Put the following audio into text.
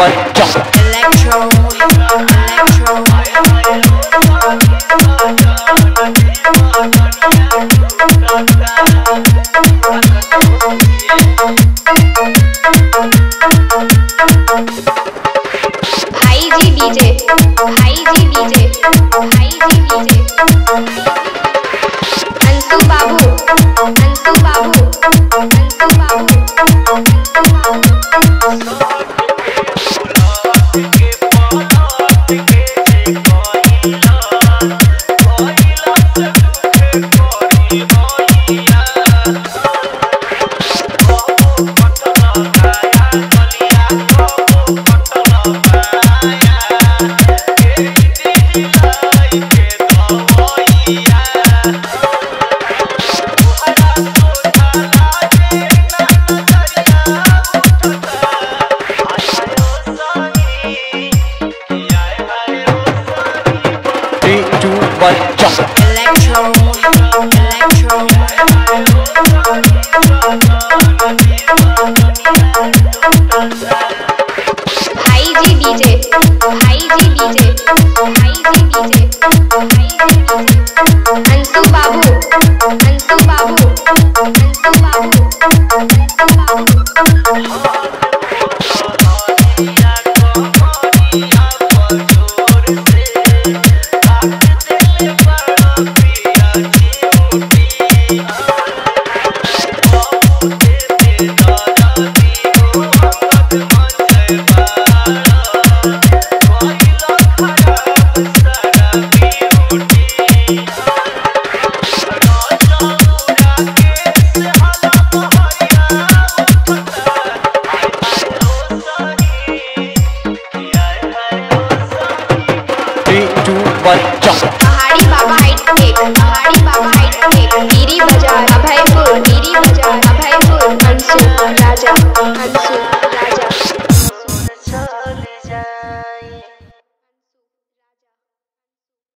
one jump. Electro, electro. Hi जी DJ, hi जी DJ, hi जी DJ. One, jump. Electro, electro. भाई जी DJ भाई जी DJ भाई जी DJ भाई जी DJ Anshu बाबू पर चौक पहाड़ी बाबा हाइट पे पहाड़ी बाबा हाइट पे पीरी बाज़ार अभयपुर पीरी बाज़ार अभयपुर, मंसूर राजा। मंसूर